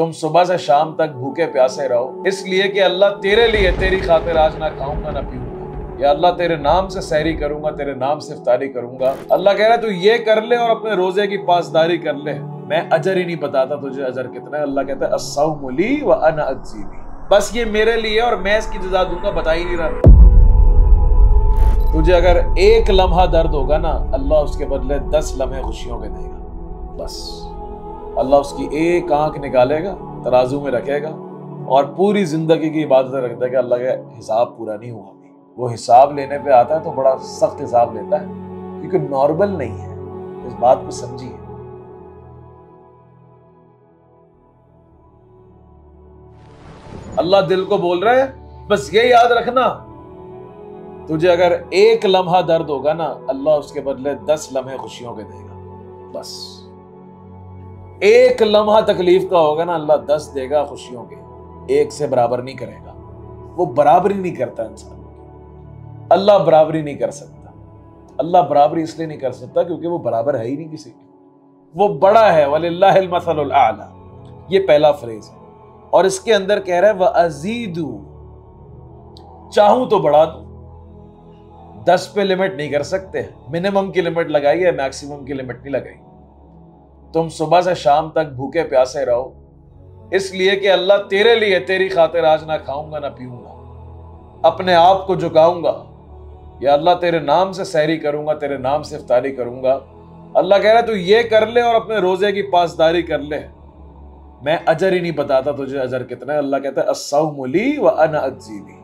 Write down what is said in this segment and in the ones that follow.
तुम सुबह से शाम तक भूखे प्यासे रहो। इसलिए कि अल्लाह तेरे लिए तेरी खातिर आज ना खाऊँगा, ना पीऊँगा। या अल्लाह तेरे नाम से सैरी करूँगा, तेरे नाम से इफ्तारी करूँगा। अल्लाह कह रहा है, तू ये कर ले और अपने रोज़े की पासदारी कर ले। मैं अजर ही नहीं बताता तुझे अजर कितना है। अल्लाह कहता है अस्सौमुली व अना बस ये मेरे लिए और मैं इसकी जजा दूँगा, बता ही नहीं रहा। तुझे अगर एक लम्हा दर्द होगा ना, अल्लाह उसके बदले दस लम्हे खुशियों के देगा। बस। अल्लाह उसकी एक आँख निकालेगा, तराजू में रखेगा और पूरी ज़िंदगी की इबादत रख देगा अल्लाह का हिसाब पूरा नहीं हुआ। वो हिसाब लेने पे आता है तो बड़ा सख्त हिसाब लेता है, क्योंकि नॉर्मल नहीं है। इस बात को समझिए। अल्लाह दिल को बोल रहा है, बस ये याद रखना, तुझे अगर एक लम्हा दर्द होगा ना, अल्लाह उसके बदले दस लम्हे खुशियों के देगा। बस। एक लम्हा तकलीफ़ का होगा ना, अल्लाह दस देगा खुशियों के। एक से बराबर नहीं करेगा। वो बराबरी नहीं करता इंसान अल्लाह बराबरी नहीं कर सकता। अल्लाह बराबरी इसलिए नहीं कर सकता क्योंकि वो बराबर है ही नहीं किसी के। वो बड़ा है वल्लामसला ये पहला फ्रेज है। और इसके अंदर कह रहा है वह अजीदू। चाहूँ तो बढ़ा दू। दस पे लिमिट नहीं कर सकते। मिनिमम की लिमिट लगाई है मैक्सिमम की लिमिट नहीं लगाई। तुम सुबह से शाम तक भूखे प्यासे रहो। इसलिए कि अल्लाह तेरे लिए तेरी खातिर आज ना खाऊँगा, ना पीऊँगा। अपने आप को झुकाऊँगा या अल्लाह तेरे नाम से सैरी करूँगा, तेरे नाम से इफ्तारी करूँगा। अल्लाह कह रहा है, तू ये कर ले और अपने रोज़े की पासदारी कर ले। मैं अजर ही नहीं बताता तुझे अजर कितना है। अल्लाह कहता है असौमुली व अन अजीबी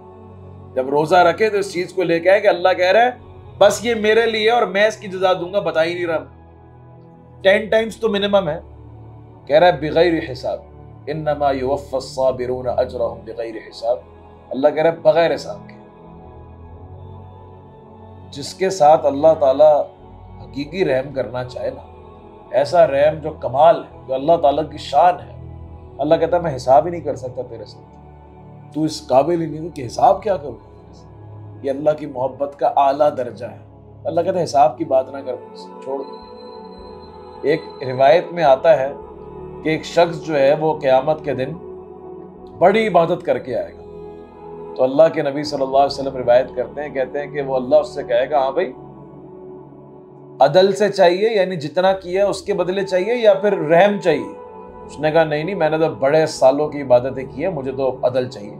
जब रोजा रखे तो इस चीज़ को लेके आए कि अल्लाह कह रहा है, बस ये मेरे लिए और मैं इसकी जजा दूँगा, बता ही नहीं रहा। टेन टाइम्स तो मिनिमम है। कह रहा है, बगैर हिसाब इन नमा युवफ़ाबिरून अजर बगैर हिसाब। अल्लाह कह रहा है, बगैर हिसाब के। जिसके साथ अल्लाह ताला हकीकी रहम करना चाहे ना, ऐसा रहम जो कमाल है, जो अल्लाह ताला की शान है, अल्लाह कहता है, मैं हिसाब ही नहीं कर सकता तेरे साथ। तू इस काबिल ही नहीं कि हिसाब क्या करूँ ये अल्लाह की मोहब्बत का आला दर्जा है। अल्लाह कहता है, हिसाब की बात ना कर छोड़ एक रिवायत में आता है कि एक शख्स जो है वो क़यामत के दिन बड़ी इबादत करके आएगा। तो अल्लाह के नबी सल्लल्लाहु अलैहि वसल्लम रिवायत करते हैं, कहते हैं कि वो अल्लाह उससे कहेगा हाँ भाई, अदल से चाहिए, यानी जितना किया उसके बदले चाहिए या फिर रहम चाहिए? उसने कहा, नहीं नहीं, मैंने तो बड़े सालों की इबादतें की है, मुझे तो अदल चाहिए।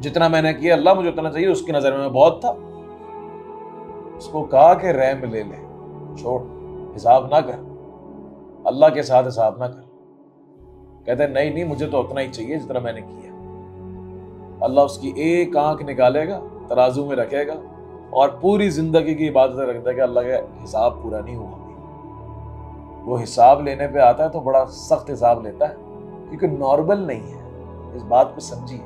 जितना मैंने किया, अल्लाह मुझे उतना चाहिए, उसकी नज़र में बहुत था। उसको कहा कि, रहम ले ले, छोड़, हिसाब ना कर। अल्लाह के साथ हिसाब ना कर। कहते नहीं नहीं, मुझे तो उतना ही चाहिए जितना मैंने किया। अल्लाह उसकी एक आँख निकालेगा, तराजू में रखेगा और पूरी ज़िंदगी की इबादत रख देगा अल्लाह का हिसाब पूरा नहीं हुआ। वो हिसाब लेने पे आता है तो बड़ा सख्त हिसाब लेता है, क्योंकि नॉर्मल नहीं है। इस बात को समझिए।